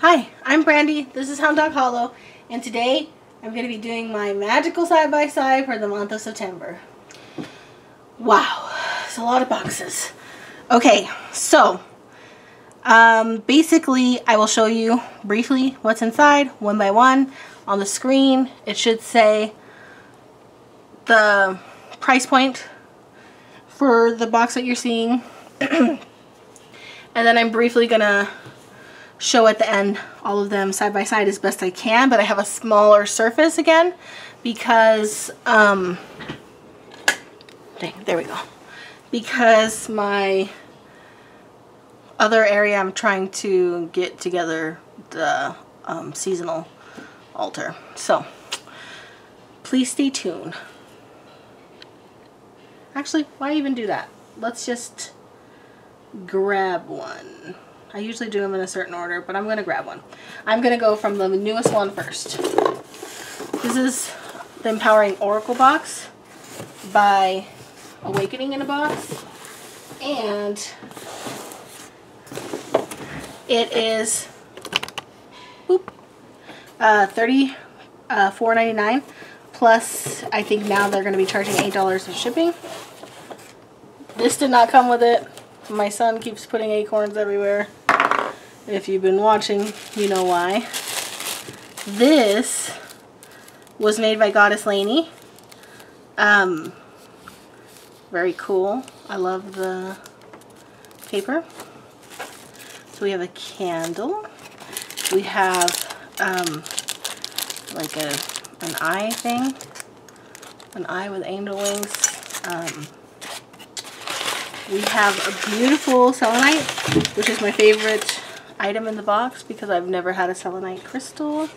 Hi, I'm Brandy. This is Hound Dog Hollow, and today I'm going to be doing my magical side-by-side -side for the month of September. Wow, it's a lot of boxes. Okay, so um, basically I will show you briefly what's inside, one by one. On the screen, it should say the price point for the box that you're seeing. and then I'm briefly going to show at the end all of them side by side as best I can, but I have a smaller surface again because, um, dang, there we go. Because my other area I'm trying to get together the um, seasonal altar. So, please stay tuned. Actually, why even do that? Let's just grab one. I usually do them in a certain order, but I'm going to grab one. I'm going to go from the newest one first. This is the Empowering Oracle box by Awakening in a Box. And it is whoop, uh, 30 uh, $4.99 plus I think now they're going to be charging $8 for shipping. This did not come with it. My son keeps putting acorns everywhere. If you've been watching, you know why. This was made by Goddess Laney. Um, very cool. I love the paper. So we have a candle. We have um, like a an eye thing. An eye with angel wings. Um, we have a beautiful selenite, which is my favorite item in the box because I've never had a selenite crystal.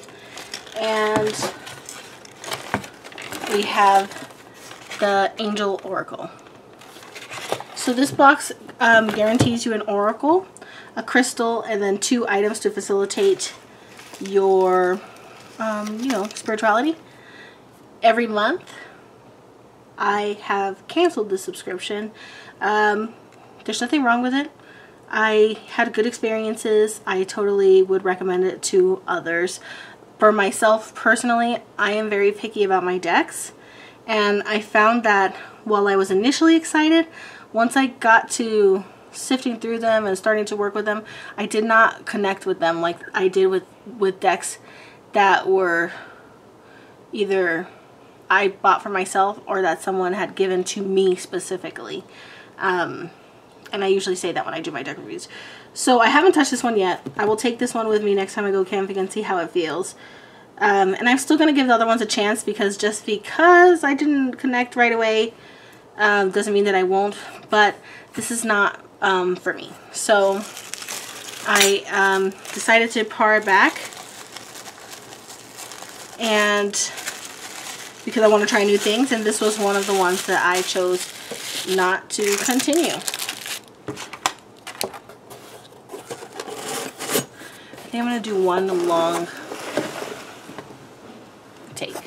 And we have the Angel Oracle. So this box um, guarantees you an Oracle, a crystal, and then two items to facilitate your, um, you know, spirituality. Every month, I have canceled the subscription. Um, there's nothing wrong with it. I had good experiences. I totally would recommend it to others. For myself personally, I am very picky about my decks. And I found that while I was initially excited, once I got to sifting through them and starting to work with them, I did not connect with them like I did with, with decks that were either I bought for myself or that someone had given to me specifically. Um, and I usually say that when I do my deck reviews. So I haven't touched this one yet. I will take this one with me next time I go camping and see how it feels. Um, and I'm still going to give the other ones a chance because just because I didn't connect right away um, doesn't mean that I won't. But this is not um, for me. So I um, decided to par back. And because I want to try new things. And this was one of the ones that I chose not to continue. Think I'm going to do one long take.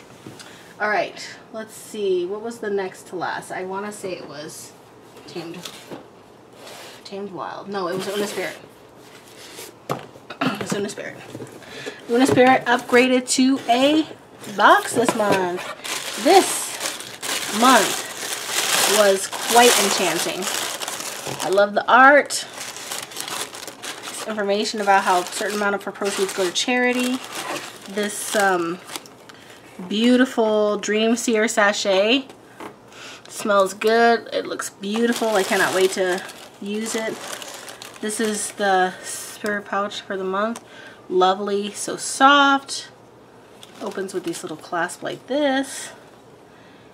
Alright, let's see. What was the next to last? I want to say it was Tamed Tamed Wild. No, it was Una Spirit. it was Una Spirit. Una Spirit upgraded to a box this month. This month was quite enchanting. I love the art information about how a certain amount of her proceeds go to charity. This um, beautiful Dream Seer sachet smells good. It looks beautiful. I cannot wait to use it. This is the spirit pouch for the month. Lovely, so soft. Opens with these little clasps like this.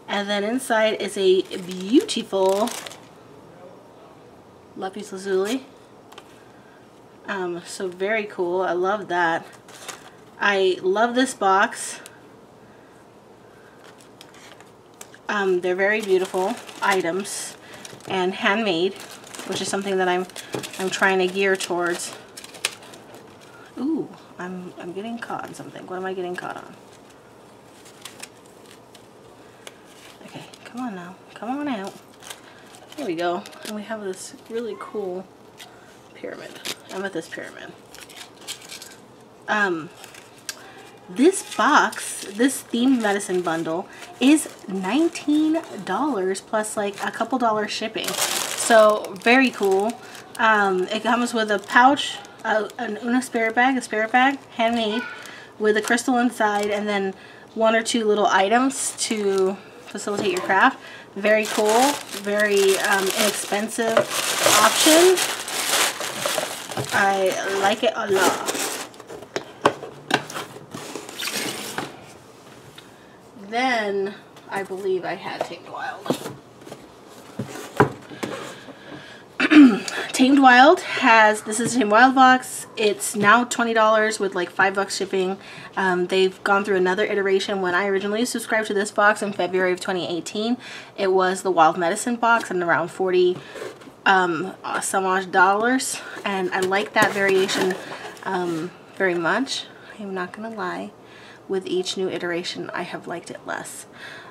And then inside is a beautiful lapis lazuli. Um, so very cool. I love that. I love this box. Um, they're very beautiful items and handmade, which is something that I'm I'm trying to gear towards. Ooh, I'm I'm getting caught on something. What am I getting caught on? Okay, come on now. Come on out. Here we go. And we have this really cool pyramid. Amethyst pyramid. Um, this box, this themed medicine bundle, is $19 plus like a couple dollars shipping. So very cool. Um, it comes with a pouch, a, an Una spirit bag, a spirit bag, handmade, with a crystal inside, and then one or two little items to facilitate your craft. Very cool, very um, inexpensive option. I like it a lot. Then I believe I had Tamed Wild. Tamed Wild has, this is Tamed Wild box. It's now $20 with like 5 bucks shipping. Um, they've gone through another iteration. When I originally subscribed to this box in February of 2018, it was the Wild Medicine box and around 40 um, some odd dollars. And I like that variation um, very much. I'm not going to lie. With each new iteration, I have liked it less.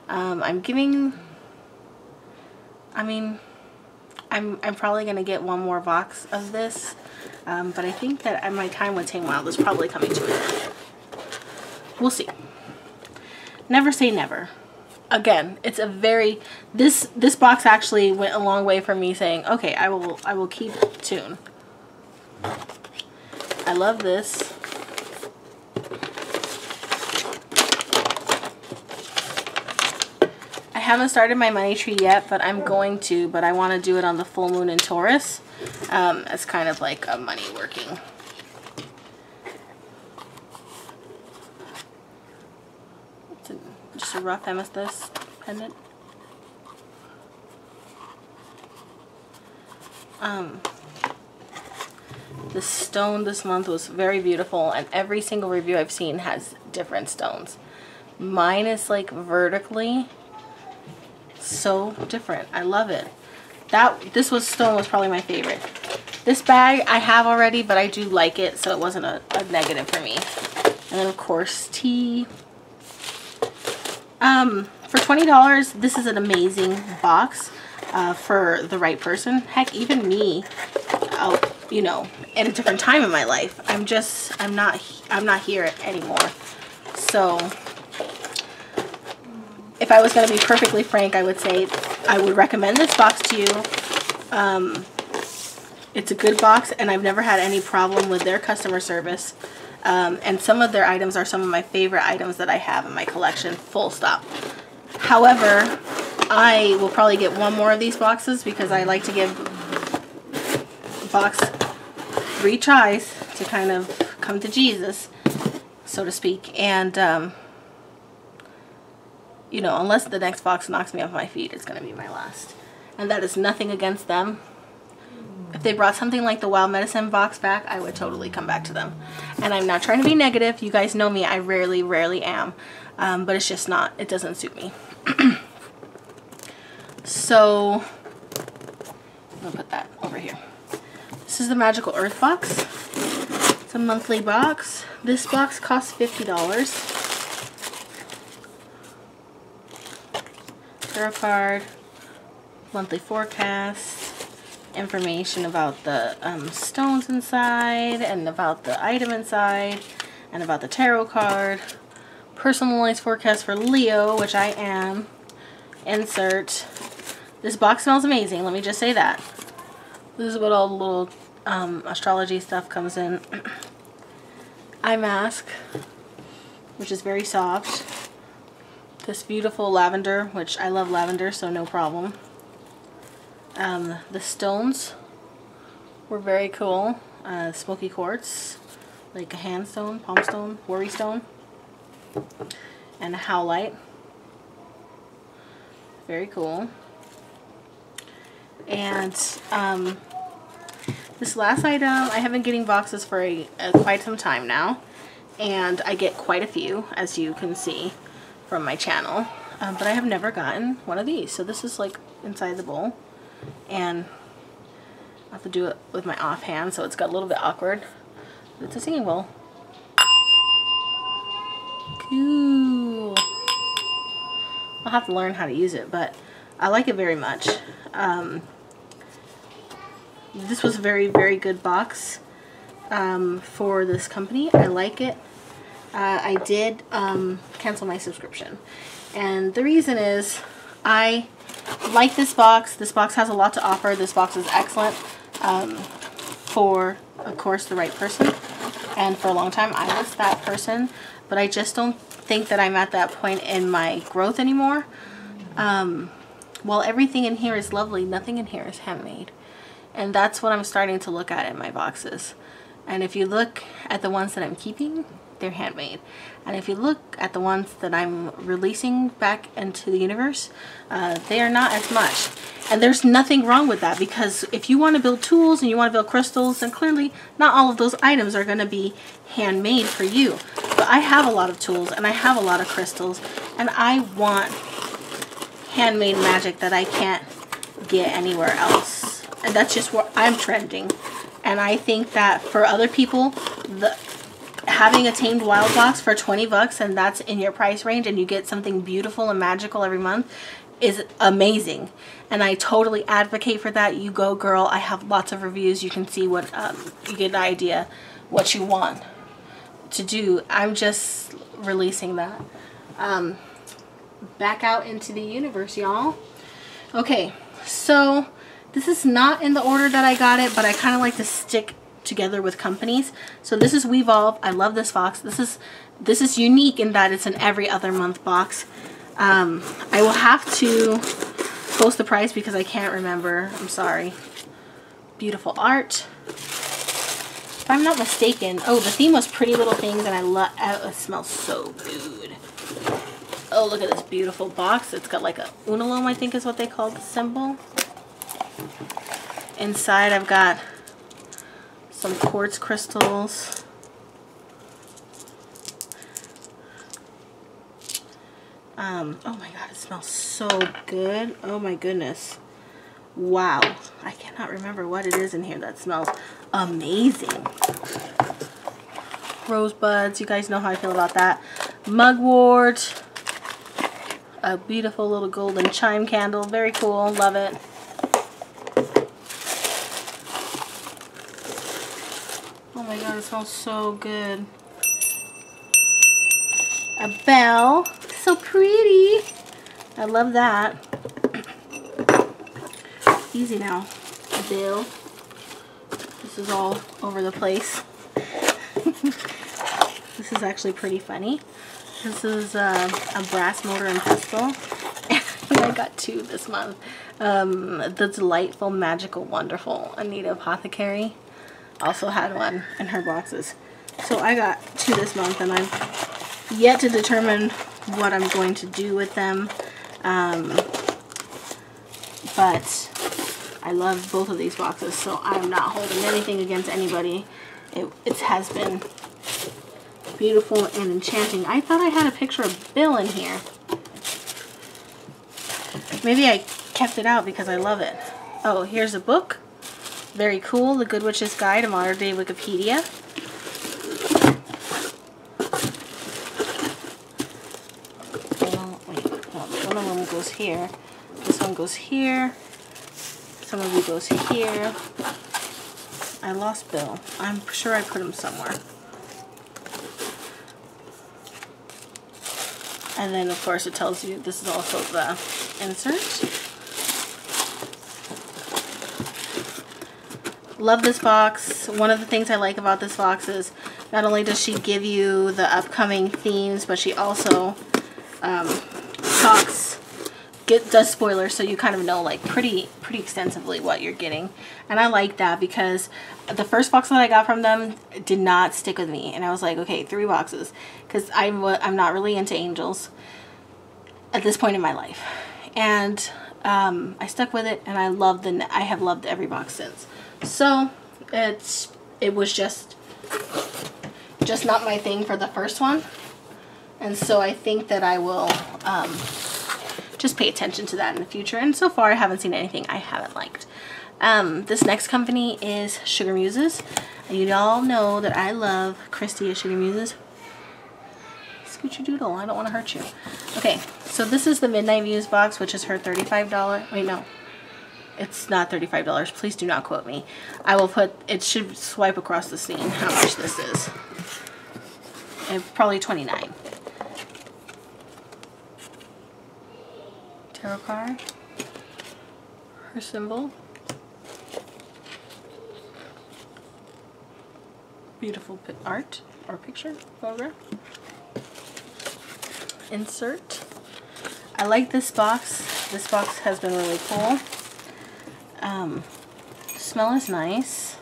Um, I'm giving, I mean, I'm, I'm probably going to get one more box of this. Um, but I think that my time with Tamed Wild is probably coming to an end. We'll see. Never say never. Again, it's a very this this box actually went a long way for me saying, okay, I will I will keep tune. I love this. I haven't started my money tree yet, but I'm going to, but I want to do it on the full moon in Taurus. Um, it's kind of like a money working. It's a, just a rough amethyst pendant. Um, the stone this month was very beautiful and every single review I've seen has different stones. Mine is like vertically so different. I love it. That This was stone was probably my favorite. This bag I have already, but I do like it, so it wasn't a, a negative for me. And then, of course, tea. Um, for $20, this is an amazing box uh, for the right person. Heck, even me, uh, you know, in a different time in my life. I'm just, I'm not, I'm not here anymore. So, if I was going to be perfectly frank, I would say I would recommend this box to you. Um, it's a good box, and I've never had any problem with their customer service. Um, and some of their items are some of my favorite items that I have in my collection, full stop. However, I will probably get one more of these boxes because I like to give box three tries to kind of come to Jesus, so to speak. And um, you know, unless the next box knocks me off my feet, it's going to be my last. And that is nothing against them. If they brought something like the Wild Medicine box back, I would totally come back to them. And I'm not trying to be negative. You guys know me. I rarely, rarely am. Um, but it's just not, it doesn't suit me. so, I'm going to put that over here. This is the Magickal Earth box. It's a monthly box. This box costs $50. tarot card, monthly forecast, information about the um, stones inside and about the item inside and about the tarot card, personalized forecast for Leo, which I am, insert. This box smells amazing, let me just say that. This is what all the little um, astrology stuff comes in. Eye mask, which is very soft this beautiful lavender, which I love lavender, so no problem. Um, the stones were very cool. Uh, smoky quartz, like a hand stone, palm stone, worry stone, and a howlite. Very cool. And um, this last item, I have been getting boxes for a, a, quite some time now. And I get quite a few, as you can see from my channel. Um, but I have never gotten one of these. So this is like inside the bowl. And I have to do it with my offhand, so it's got a little bit awkward. It's a singing bowl. Cool. I'll have to learn how to use it, but I like it very much. Um, this was a very, very good box. um, for this company. I like it. Uh, I did um, cancel my subscription. And the reason is I like this box. This box has a lot to offer. This box is excellent um, for, of course, the right person. And for a long time, I was that person. But I just don't think that I'm at that point in my growth anymore. Um, while everything in here is lovely, nothing in here is handmade. And that's what I'm starting to look at in my boxes. And if you look at the ones that I'm keeping, they're handmade. And if you look at the ones that I'm releasing back into the universe, uh, they are not as much. And there's nothing wrong with that because if you want to build tools and you want to build crystals, then clearly not all of those items are going to be handmade for you. But I have a lot of tools and I have a lot of crystals and I want handmade magic that I can't get anywhere else. And that's just where I'm trending. And I think that for other people, the having a tamed wild box for 20 bucks and that's in your price range and you get something beautiful and magical every month is amazing. And I totally advocate for that. You go girl. I have lots of reviews. You can see what um, you get an idea what you want to do. I'm just releasing that. Um, back out into the universe y'all. Okay. So this is not in the order that I got it but I kind of like to stick together with companies. So this is Wevolve. I love this box. This is this is unique in that it's an every other month box. Um, I will have to post the price because I can't remember. I'm sorry. Beautiful art. If I'm not mistaken, oh, the theme was Pretty Little Things, and I love. Oh, it smells so good. Oh, look at this beautiful box. It's got like a unalome, I think is what they call the symbol. Inside, I've got some quartz crystals. Um, oh my god, it smells so good. Oh my goodness. Wow. I cannot remember what it is in here that smells amazing. Rosebuds. You guys know how I feel about that. Mugwort. A beautiful little golden chime candle. Very cool. Love it. it smells so good. A bell. So pretty. I love that. Easy now. A bell. This is all over the place. this is actually pretty funny. This is uh, a brass motor and pestle. I got two this month. Um, the Delightful, Magical, Wonderful Anita Apothecary also had one in her boxes. So I got two this month and I'm yet to determine what I'm going to do with them. Um, but I love both of these boxes, so I'm not holding anything against anybody. It, it has been beautiful and enchanting. I thought I had a picture of Bill in here. Maybe I kept it out because I love it. Oh, here's a book. Very cool, The Good Witch's Guide to Modern Day Wiccapedia. wait, one of them goes here. This one goes here. Some of you goes here. I lost Bill. I'm sure I put him somewhere. And then, of course, it tells you this is also the insert. Love this box. One of the things I like about this box is not only does she give you the upcoming themes, but she also um, talks, get, does spoilers so you kind of know like pretty, pretty extensively what you're getting. And I like that because the first box that I got from them did not stick with me. And I was like, okay, three boxes. Because I'm, I'm not really into angels at this point in my life. And um, I stuck with it and I love the, I have loved every box since. So it's it was just just not my thing for the first one. And so I think that I will um, just pay attention to that in the future. And so far I haven't seen anything I haven't liked. Um, this next company is Sugar Muses. And you all know that I love Christy at Sugar Muses. Scoochie Doodle, I don't want to hurt you. Okay, so this is the Midnight Muse box, which is her $35, wait no, It's not $35. Please do not quote me. I will put, it should swipe across the scene how much this is. And probably 29 Tarot card. Her symbol. Beautiful art or picture, photograph. Insert. I like this box. This box has been really cool. Um, smell is nice.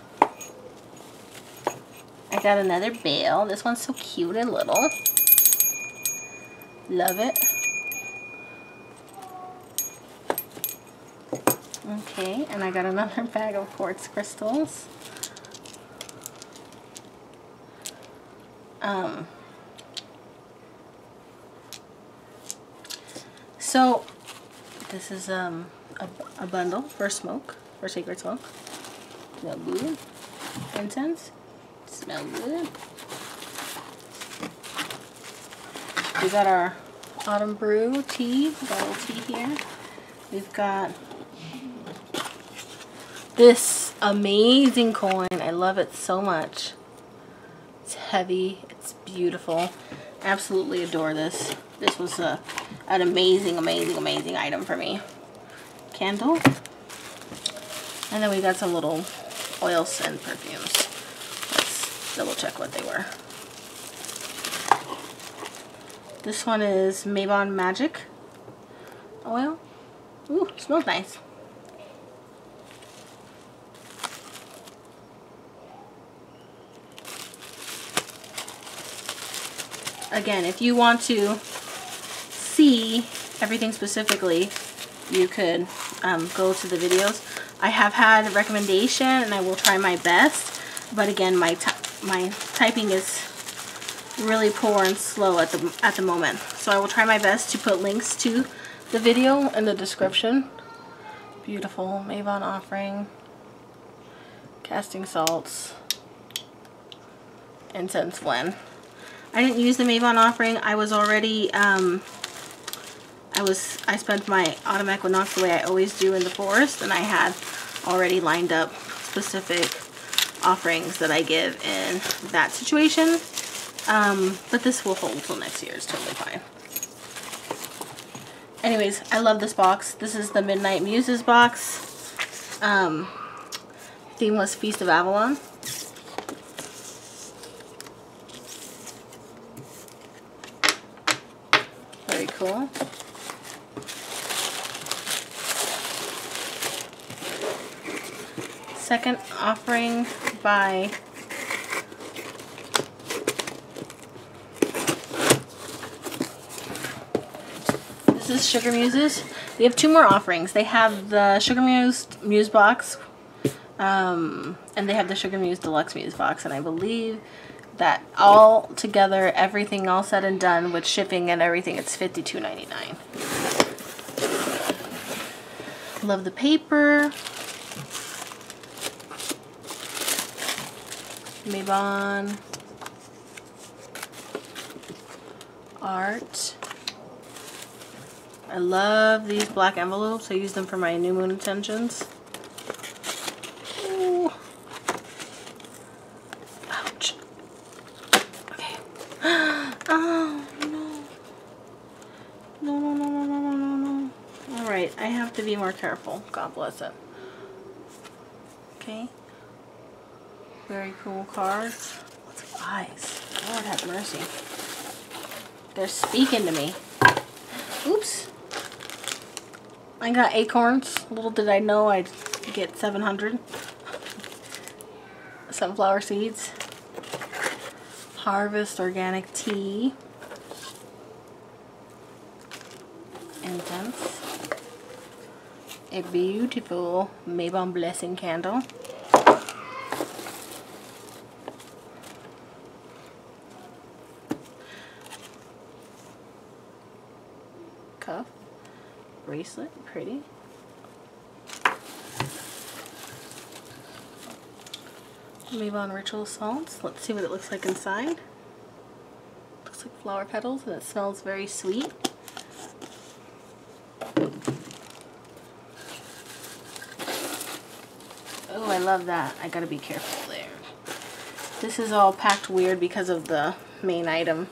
I got another bale. This one's so cute and little. Love it. Okay, and I got another bag of quartz crystals. Um, so, this is um, a, a bundle for smoke, for sacred smoke. Smell good. Incense. Smell good. We got our autumn brew tea, bottle tea here. We've got this amazing coin. I love it so much. It's heavy. It's beautiful. Absolutely adore this. This was a, an amazing, amazing, amazing item for me. Candle. And then we got some little oils and perfumes. Let's double check what they were. This one is Mabon Magic oil. Ooh, smells nice. Again, if you want to see everything specifically, you could um, go to the videos. I have had a recommendation and I will try my best, but again, my my typing is really poor and slow at the, at the moment. So I will try my best to put links to the video in the description. Beautiful Mabon offering. Casting salts. Incense blend. I didn't use the Mabon offering. I was already, um, I was, I spent my autumn equinox the way I always do in the forest and I had already lined up specific offerings that I give in that situation. Um, but this will hold till next year. It's totally fine. Anyways, I love this box. This is the Midnight Muses box. Um, Themeless Feast of Avalon. Very cool. Second offering by This is Sugar Muses. We have two more offerings. They have the Sugar Muse Muse box, um, and they have the Sugar Muse Deluxe Muse box. And I believe that all together, everything all said and done with shipping and everything, it's $52.99. Love the paper. Mabon. Art. I love these black envelopes. I use them for my new moon intentions. Ooh. Ouch. Okay. Oh, no. No, no, no, no, no, no, no. Alright, I have to be more careful. God bless it. Okay. Very cool cards. What's eyes? Lord have mercy. They're speaking to me. Oops. I got acorns. Little did I know I'd get 700. Sunflower seeds. Harvest organic tea. Incense. A beautiful Mabon Blessing candle. Bracelet. Pretty. Mabon Ritual Salts. Let's see what it looks like inside. Looks like flower petals and it smells very sweet. Oh, I love that. I gotta be careful there. This is all packed weird because of the main item.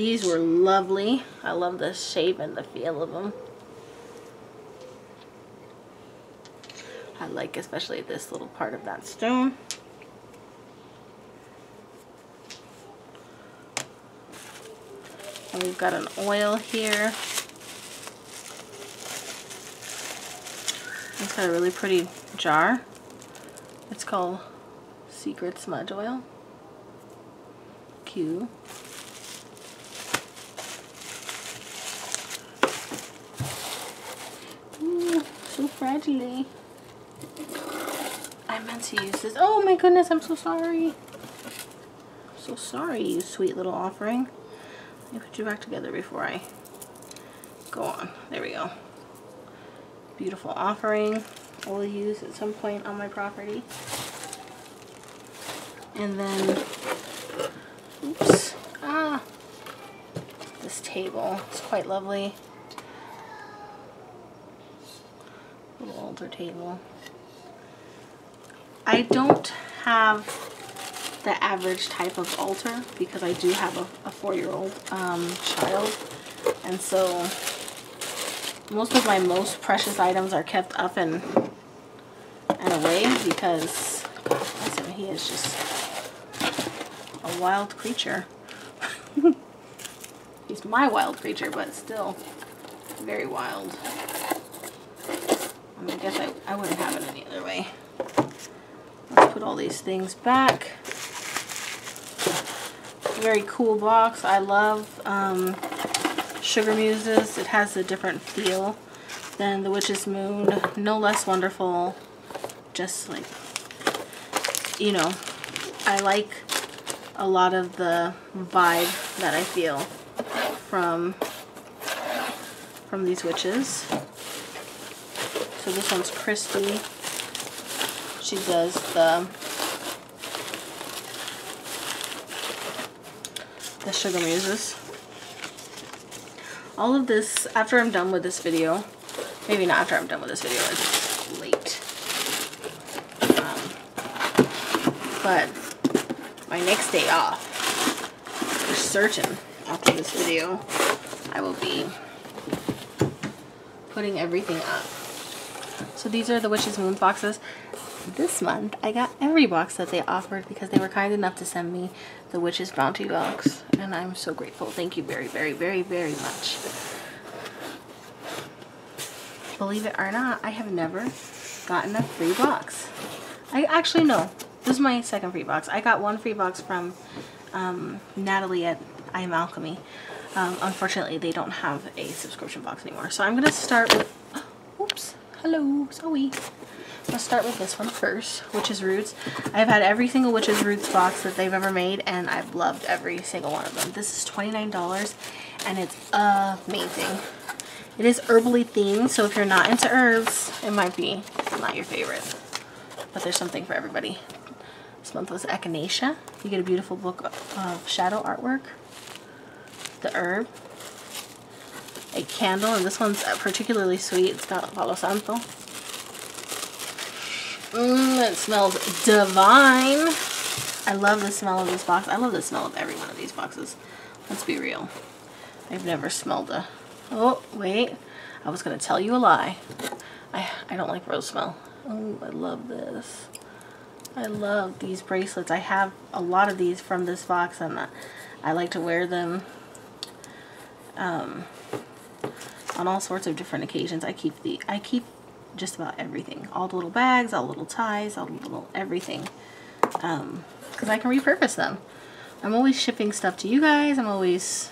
These were lovely. I love the shape and the feel of them. I like especially this little part of that stone. And we've got an oil here. It's got a really pretty jar. It's called Secret Smudge Oil. Q. Ooh, so fragile. I meant to use this. Oh my goodness, I'm so sorry. so sorry, you sweet little offering. Let me put you back together before I go on. There we go. Beautiful offering. I will use at some point on my property. And then, oops, ah, this table. It's quite lovely. Table. I don't have the average type of altar because I do have a, a four-year-old um, child. And so most of my most precious items are kept up and, and away because listen, he is just a wild creature. He's my wild creature, but still very wild. I, mean, I guess I, I wouldn't have it any other way. Let's put all these things back very cool box. I love um, Sugar Muses. It has a different feel than the Witch's Moon. No less wonderful. Just like, you know, I like a lot of the vibe that I feel from from these witches. So this one's Christy. She does the the Sugar Muses. All of this, after I'm done with this video, maybe not after I'm done with this video, it's late. Um, but my next day off, for certain, after this video, I will be putting everything up. So these are the Witch's Moon boxes this month I got every box that they offered because they were kind enough to send me the Witch's Bounty box and I'm so grateful. Thank you very, very, very, very much. Believe it or not, I have never gotten a free box. I actually no. This is my second free box. I got one free box from um, Natalie at I Am Alchemy. Um, unfortunately, they don't have a subscription box anymore. So I'm going to start with... Hello. Sorry. Let's start with this one first, Witch's Roots. I've had every single Witch's Roots box that they've ever made, and I've loved every single one of them. This is $29, and it's amazing. It is herbally themed, so if you're not into herbs, it might be not your favorite. But there's something for everybody. This month was Echinacea. You get a beautiful book of shadow artwork. The herb. A candle, and this one's particularly sweet. It's got Palo Santo. Mmm, it smells divine. I love the smell of this box. I love the smell of every one of these boxes. Let's be real. I've never smelled a... Oh, wait. I was going to tell you a lie. I, I don't like rose smell. Oh, I love this. I love these bracelets. I have a lot of these from this box and I like to wear them um, on all sorts of different occasions. I keep the I keep just about everything. All the little bags, all the little ties, all the little everything. Because um, I can repurpose them. I'm always shipping stuff to you guys. I'm always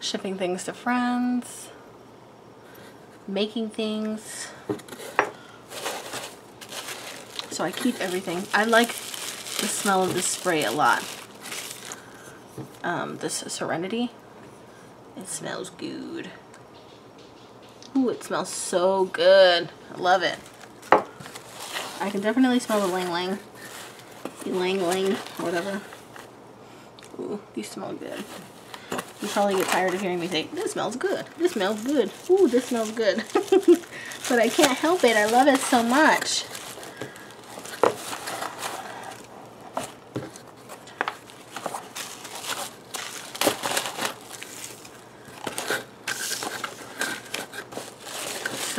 shipping things to friends. Making things. So I keep everything. I like the smell of this spray a lot. Um, this Serenity. It smells good. Ooh, it smells so good. I love it. I can definitely smell the lang lang. The lang lang, whatever. Ooh, these smell good. You probably get tired of hearing me say, this smells good. This smells good. Ooh, this smells good. but I can't help it. I love it so much.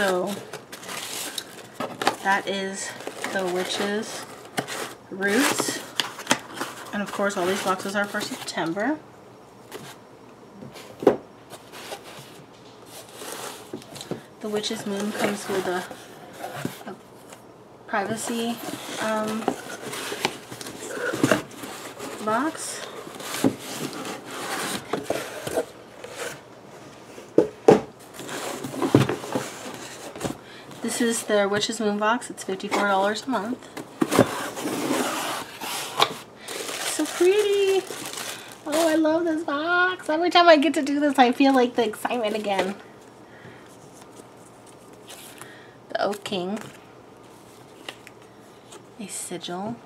So that is the witch's roots. And of course all these boxes are for September. The witch's moon comes with a, a privacy um, box. This is their Witch's Moon box. It's $54 a month. So pretty. Oh, I love this box. Every time I get to do this, I feel like the excitement again. The Oak King. A sigil.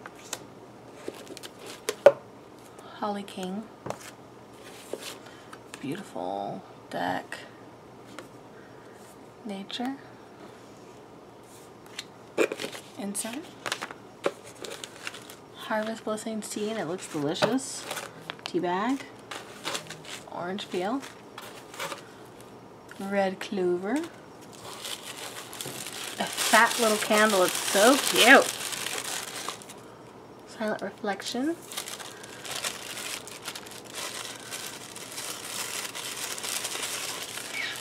Holly King. Beautiful deck. Nature insert. Harvest Blessings tea and it looks delicious. Tea bag. Orange peel. Red clover. A fat little candle. It's so cute. Silent reflection.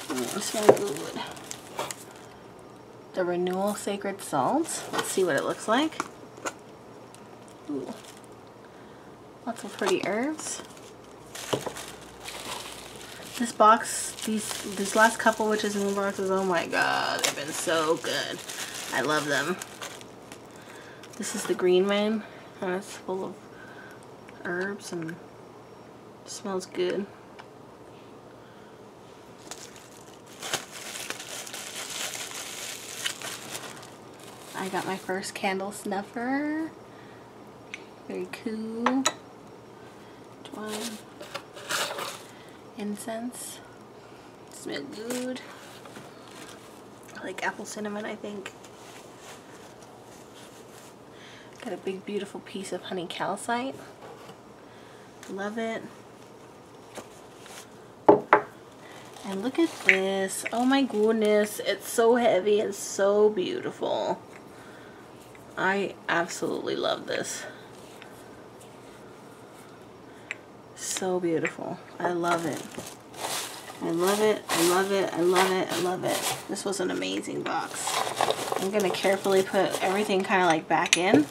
Mm, smells good the Renewal Sacred Salt. Let's see what it looks like. Ooh. Lots of pretty herbs. This box, these these last couple Witch's Moon boxes, oh my god, they've been so good. I love them. This is the green one, and it's full of herbs and smells good. I got my first candle snuffer. Very cool. Twine. Incense. Smell good. Like apple cinnamon, I think. Got a big beautiful piece of honey calcite. Love it. And look at this. Oh my goodness. It's so heavy and so beautiful. I absolutely love this. So beautiful. I love it. I love it. I love it. I love it. I love it. This was an amazing box. I'm going to carefully put everything kind of like back in.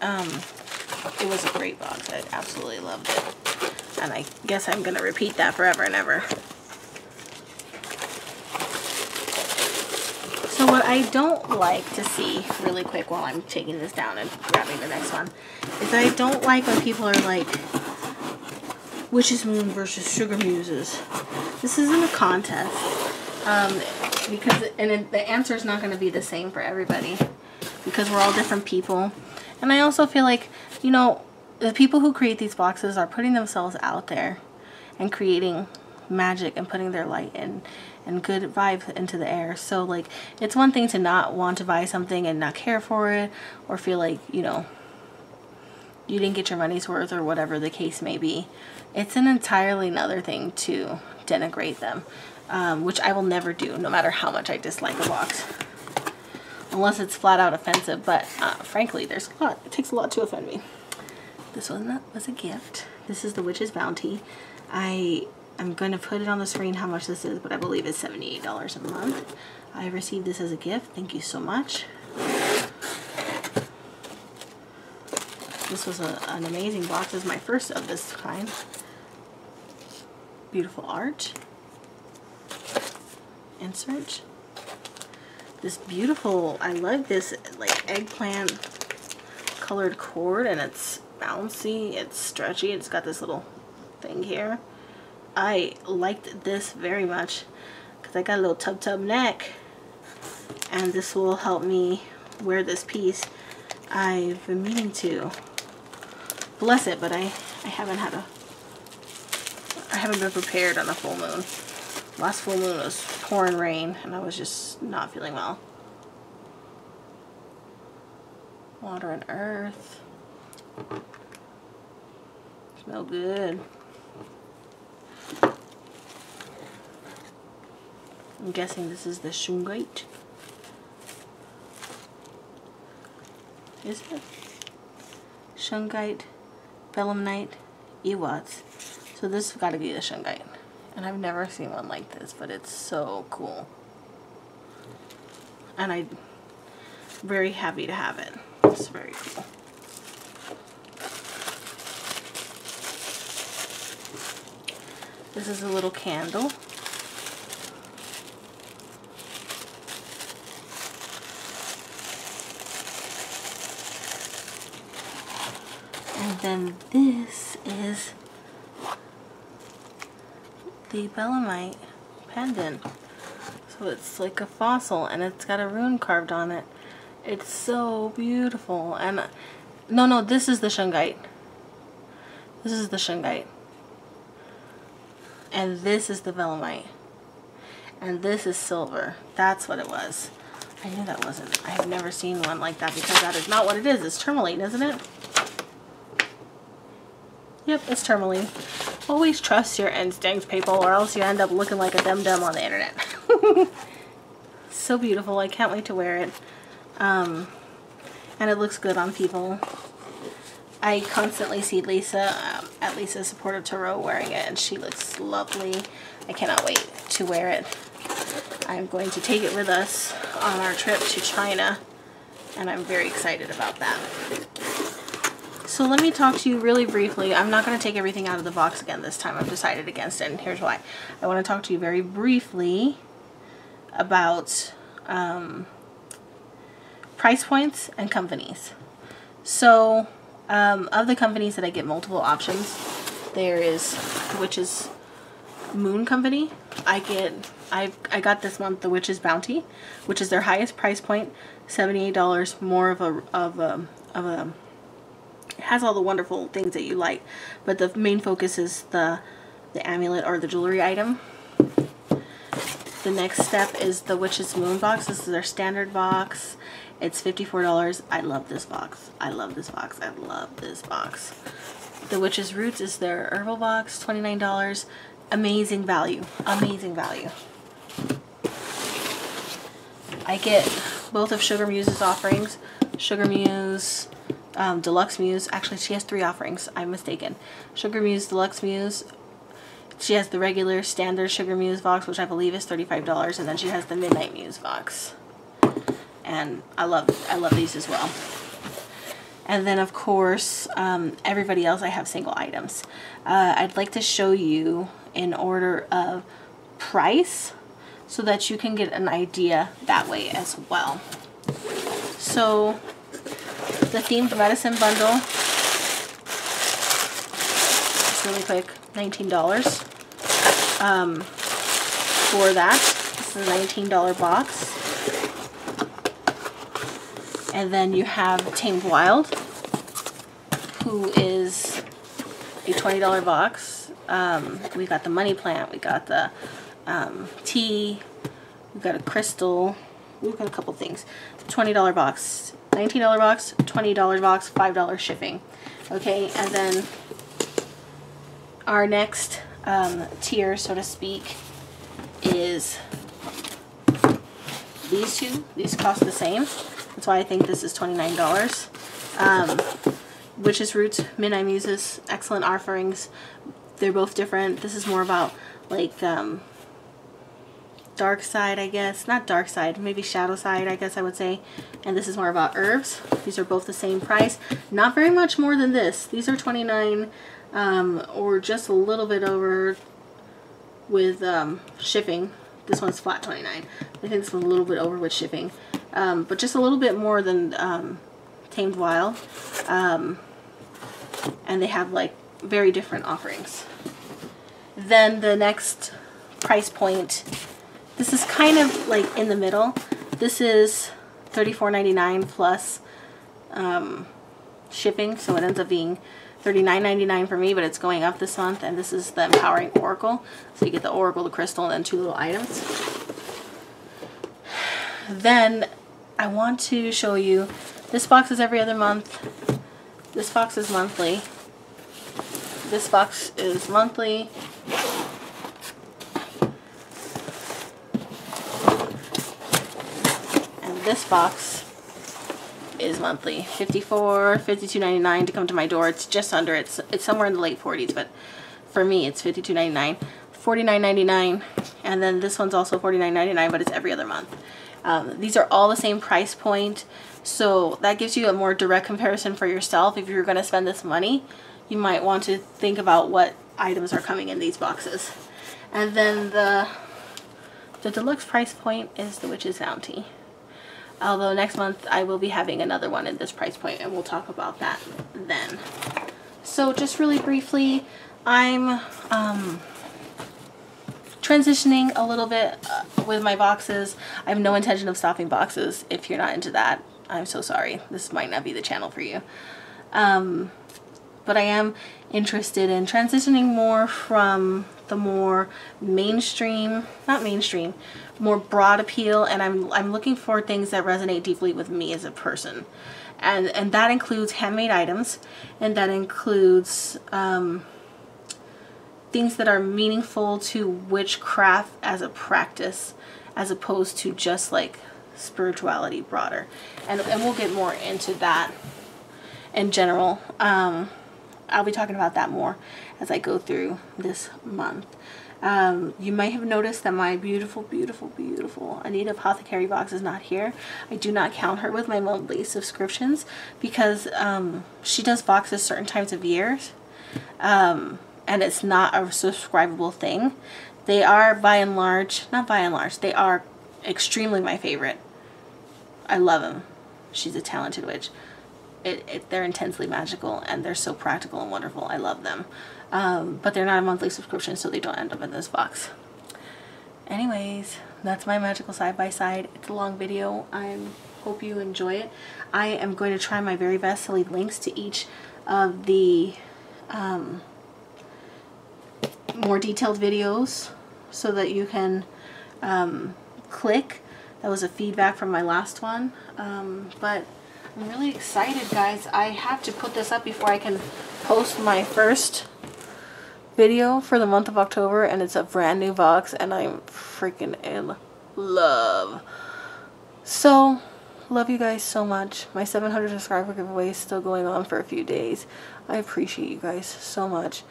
Um, it was a great box. I absolutely loved it. And I guess I'm going to repeat that forever and ever. So what I don't like to see really quick while I'm taking this down and grabbing the next one is I don't like when people are like Witch's Moon versus Sugar Muses. This isn't a contest. Um, because and it, the answer is not going to be the same for everybody because we're all different people. And I also feel like, you know, the people who create these boxes are putting themselves out there and creating magic and putting their light in and good vibes into the air. So like it's one thing to not want to buy something and not care for it or feel like, you know, you didn't get your money's worth or whatever the case may be. It's an entirely another thing to denigrate them, um, which I will never do no matter how much I dislike a box. Unless it's flat out offensive, but uh, frankly, there's a lot. It takes a lot to offend me. This one was a gift. This is the Witch's Bounty. I am going to put it on the screen how much this is, but I believe it's $78 a month. I received this as a gift. Thank you so much. This was a, an amazing box. This is my first of this kind. Beautiful art. Insert. This beautiful, I love this like eggplant colored cord and it's bouncy, it's stretchy, it's got this little thing here. I liked this very much because I got a little tub tub neck and this will help me wear this piece. I've been meaning to bless it, but I, I haven't had a, I haven't been prepared on a full moon. Last full moon was pouring rain and I was just not feeling well. Water and earth. Smell good. I'm guessing this is the shungite. Is it? Shungite, belemnite, ewods. So this has got to be the shungite. And I've never seen one like this, but it's so cool. And I'm very happy to have it. It's very cool. This is a little candle. And then this is the Belemnite pendant. So it's like a fossil and it's got a rune carved on it. It's so beautiful. And no, no, this is the shungite. This is the shungite. And this is the Belemnite. And this is silver. That's what it was. I knew that wasn't. I have never seen one like that because that is not what it is. It's tourmaline, isn't it? Yep, it's tourmaline. Always trust your instincts, people, or else you end up looking like a dum-dum on the internet. so beautiful. I can't wait to wear it. Um, and it looks good on people. I constantly see Lisa um, at Lisa's Supportive Tarot wearing it, and she looks lovely. I cannot wait to wear it. I'm going to take it with us on our trip to China, and I'm very excited about that. So let me talk to you really briefly. I'm not going to take everything out of the box again this time. I've decided against it, and here's why. I want to talk to you very briefly about um, price points and companies. So, um, of the companies that I get multiple options, there is Witches Moon Company. I get, I I got this month the Witches Bounty, which is their highest price point, $78 more of a, of a, of a has all the wonderful things that you like, but the main focus is the, the amulet or the jewelry item. The next step is the Witches Moon box. This is their standard box. It's $54. I love this box. I love this box. I love this box. The Witches Roots is their herbal box, $29. Amazing value. Amazing value. I get both of Sugar Muse's offerings. Sugar Muse, um, Deluxe Muse. Actually, she has three offerings. I'm mistaken. Sugar Muse, Deluxe Muse. She has the regular standard Sugar Muse box, which I believe is $35, and then she has the Midnight Muse box. And I love, I love these as well. And then, of course, um, everybody else, I have single items. Uh, I'd like to show you in order of price so that you can get an idea that way as well. So the themed medicine bundle. It's really quick, $19 um, for that. This is a $19 box. And then you have Tamed Wild, who is a $20 box. Um, we got the money plant, we got the um, tea, we got a crystal, we've got a couple things. $20 box. $19 box, $20 box, $5 shipping. Okay, and then our next um, tier, so to speak, is these two. These cost the same. That's why I think this is $29. Um, Witches Roots, Midnight Muses, excellent offerings. They're both different. This is more about like um, dark side, I guess. Not dark side, maybe shadow side, I guess I would say. And this is more about herbs. These are both the same price. Not very much more than this. These are 29 um, or just a little bit over with um, shipping. This one's flat 29. I think it's a little bit over with shipping. Um, but just a little bit more than um, Tamed Wild. Um, and they have like very different offerings. Then the next price point this is kind of like in the middle. This is $34.99 plus um, shipping, so it ends up being $39.99 for me, but it's going up this month, and this is the Empowering Oracle. So you get the Oracle, the crystal, and then two little items. Then I want to show you, this box is every other month. This box is monthly. This box is monthly. And this box is monthly. 54 52.99 to come to my door. It's just under. It's it's somewhere in the late 40s, but for me it's 52.99. 49.99 and then this one's also 49.99 but it's every other month. Um, these are all the same price point so that gives you a more direct comparison for yourself. If you're going to spend this money you might want to think about what items are coming in these boxes. And then the the deluxe price point is the Witches Bounty. Although next month I will be having another one at this price point and we'll talk about that then. So just really briefly, I'm um, transitioning a little bit uh, with my boxes. I have no intention of stopping boxes. If you're not into that, I'm so sorry. This might not be the channel for you. Um, but I am interested in transitioning more from the more mainstream, not mainstream, more broad appeal and I'm, I'm looking for things that resonate deeply with me as a person. And, and that includes handmade items and that includes um, things that are meaningful to witchcraft as a practice as opposed to just like spirituality broader. And, and we'll get more into that in general. Um, I'll be talking about that more as I go through this month. Um, you might have noticed that my beautiful, beautiful, beautiful Anita Apothecary box is not here. I do not count her with my monthly subscriptions because um, she does boxes certain times of years. Um, and it's not a subscribable thing. They are by and large, not by and large, they are extremely my favorite. I love them. She's a talented witch. It, it, they're intensely magical and they're so practical and wonderful. I love them. Um, but they're not a monthly subscription, so they don't end up in this box. Anyways, that's my magical side-by-side. -side. It's a long video. I hope you enjoy it. I am going to try my very best to leave links to each of the um, more detailed videos so that you can um, click. That was a feedback from my last one. Um, but I'm really excited, guys. I have to put this up before I can post my first video for the month of October. And it's a brand new box. And I'm freaking in love. So, love you guys so much. My 700 subscriber giveaway is still going on for a few days. I appreciate you guys so much.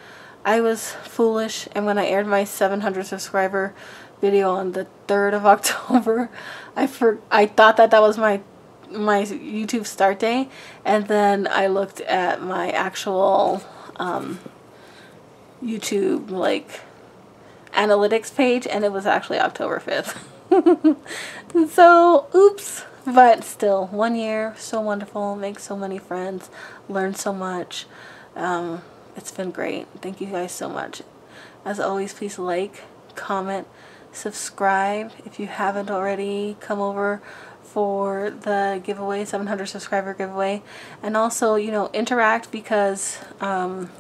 I was foolish and when I aired my 700 subscriber video on the 3rd of October I for I thought that that was my my YouTube start day and then I looked at my actual um, YouTube like analytics page and it was actually October 5th so oops but still one year so wonderful make so many friends learn so much um, it's been great. Thank you guys so much. As always, please like, comment, subscribe. If you haven't already, come over for the giveaway, 700 subscriber giveaway. And also, you know, interact because um,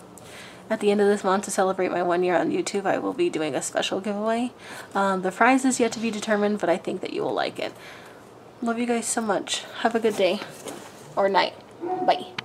at the end of this month to celebrate my one year on YouTube, I will be doing a special giveaway. Um, the prize is yet to be determined, but I think that you will like it. Love you guys so much. Have a good day or night. Bye.